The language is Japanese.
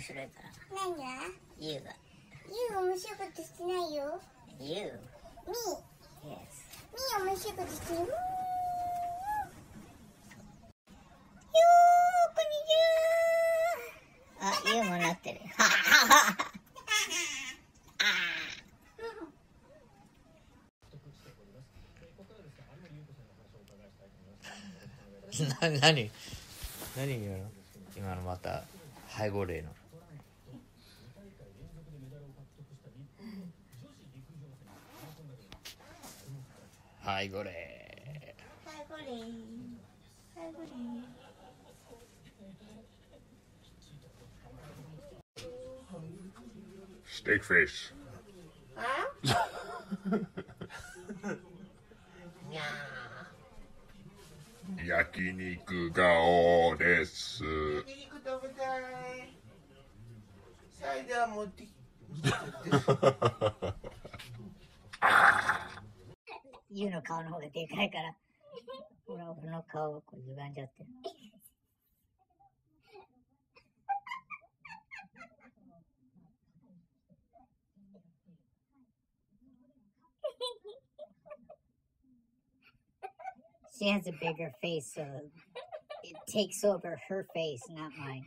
面白いから。何が？You が ?You 面白いことしてないよ。You Me。Yes み面白いことしてる。よー、こんにちはあ You もなってる。ははははな何？何言うの？今のまた背後霊の背後霊はい、これ。はい、これ。Steak face. 焼肉顔です。焼肉食べたいサイダー持ってきユの顔の方がでかいからほら俺の顔がこう歪んじゃってる She has a bigger face, so it takes over her face, not mine.